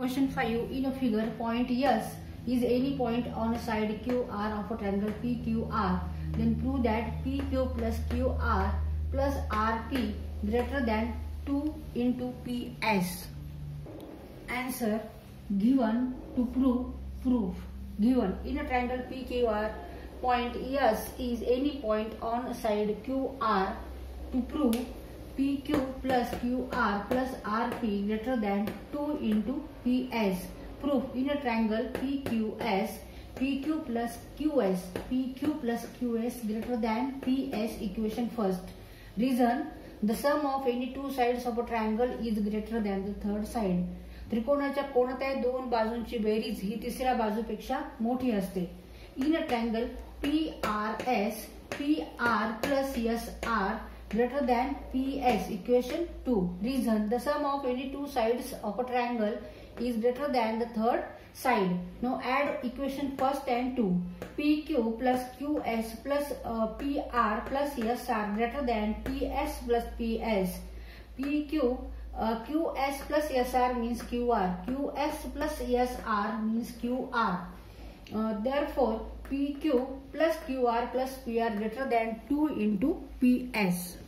Question 5. In a figure, point S is any point on side QR of a triangle PQR. Then prove that PQ plus QR plus RP greater than 2 into PS. Answer given to prove proof. Given in a triangle PQR, point S is any point on side QR to prove PQ plus QR plus R P greater than two into P S proof in a triangle P Q S P Q plus Q S P Q plus Q S greater than P S equation first reason the sum of any two side of a triangle is greater than the third side त्रिकोणाच्या कोणत्या दोन बाजूंची berries ही तिसऱ्या बाजूपेक्षा मोठी असते. In a triangle P R S P R plus S R greater than PS equation 2. Reason the sum of any two sides of a triangle is greater than the third side. Now add equation first and 2. PQ plus QS plus uh, PR plus SR greater than PS plus PS. PQ uh, QS plus SR means QR. QS plus SR means QR. Uh, therefore, PQ plus QR plus PR greater than 2 into PS.